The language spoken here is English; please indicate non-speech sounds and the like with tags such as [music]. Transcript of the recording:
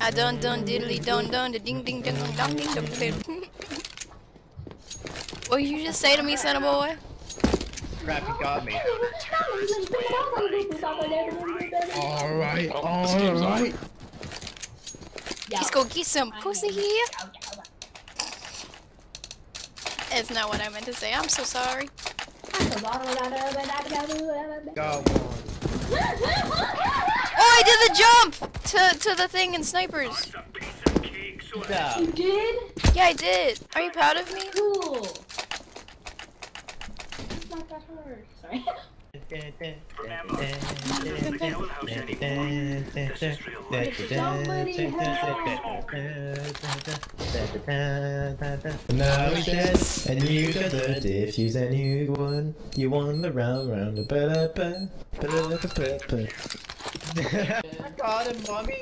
I dun dun diddly dun dun da ding ding ding dong dong ding dong ding. [laughs] What did you just say to me, son of boy? Crap, you got me. Alright, oh, alright. Let's go get some pussy here. That's not what I meant to say. I'm so sorry. Go Oh, I did the jump to to the thing in snipers. Yeah. You did? Yeah, I did. Are you proud of me? Cool. It's not that hard. Sorry. Now he's dead, and you got the defuse, and you won. You won the round, round, ba ba ba ba ba ba ba. [laughs] I got him, mommy.